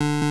you